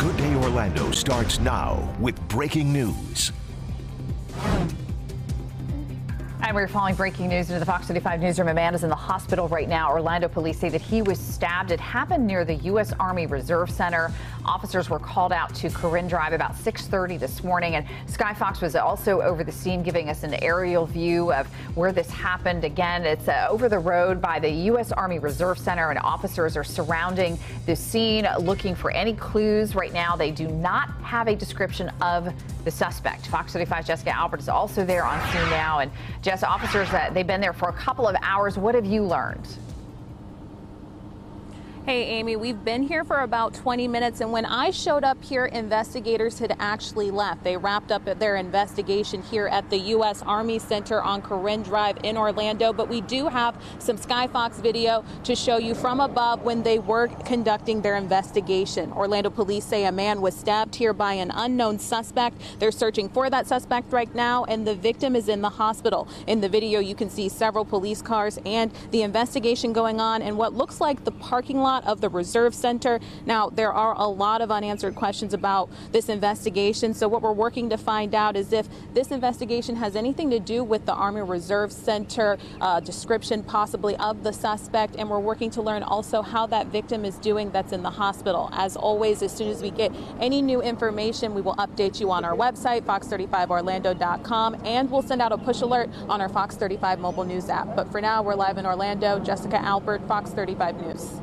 Good Day Orlando starts now with breaking news. And we're following breaking news into the Fox 35 newsroom. A man is in the hospital right now. Orlando police say that he was stabbed. It happened near the U.S. Army Reserve Center. Officers were called out to Corrine Drive about 6:30 this morning, and Sky Fox was also over the scene, giving us an aerial view of where this happened. Again, it's uh, over the road by the U.S. Army Reserve Center, and officers are surrounding the scene, looking for any clues. Right now, they do not have a description of the suspect. Fox 35 Jessica Albert is also there on scene now, and Jess, officers, uh, they've been there for a couple of hours. What have you learned? Hey, Amy, we've been here for about 20 minutes, and when I showed up here, investigators had actually left. They wrapped up their investigation here at the U.S. Army Center on Corrine Drive in Orlando, but we do have some Skyfox video to show you from above when they were conducting their investigation. Orlando police say a man was stabbed here by an unknown suspect. They're searching for that suspect right now, and the victim is in the hospital. In the video, you can see several police cars and the investigation going on, and what looks like the parking lot of the Reserve Center. Now, there are a lot of unanswered questions about this investigation. So, what we're working to find out is if this investigation has anything to do with the Army Reserve Center uh, description, possibly of the suspect. And we're working to learn also how that victim is doing that's in the hospital. As always, as soon as we get any new information, we will update you on our website, fox35orlando.com, and we'll send out a push alert on our Fox 35 mobile news app. But for now, we're live in Orlando. Jessica Albert, Fox 35 News.